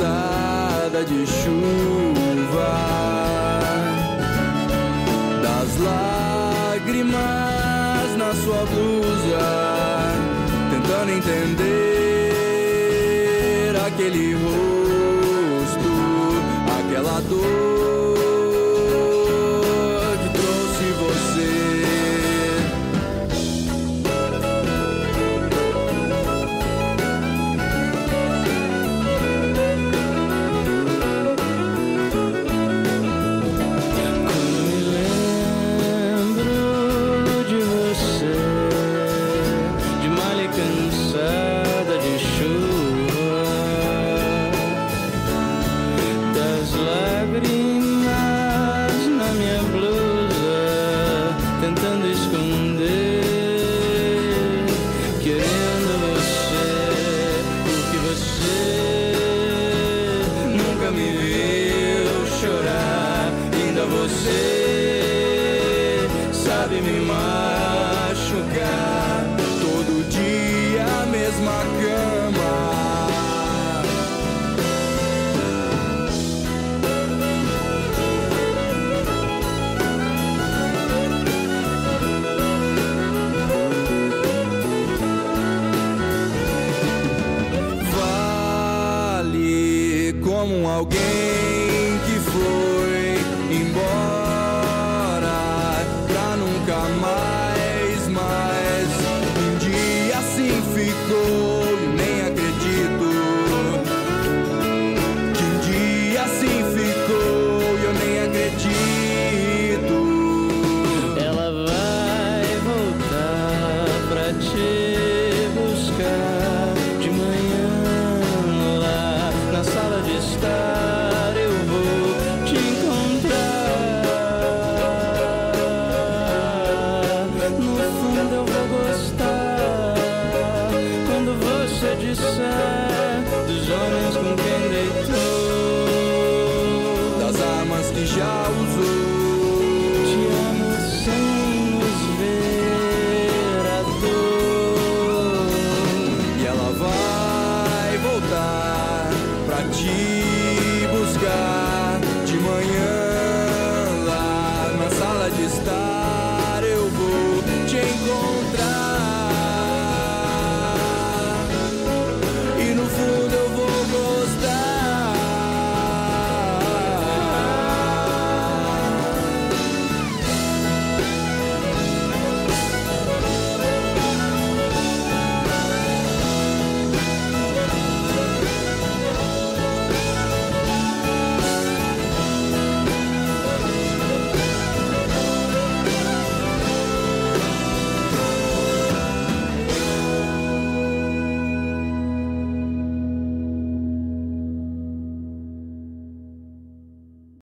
cansada de chuva, das lágrimas na sua blusa, tentando entender aquele rosto, aquela dor. você sabe me machucar. Todo dia a mesma cama. Vale como alguém que foi embora pra nunca mais. 你小子。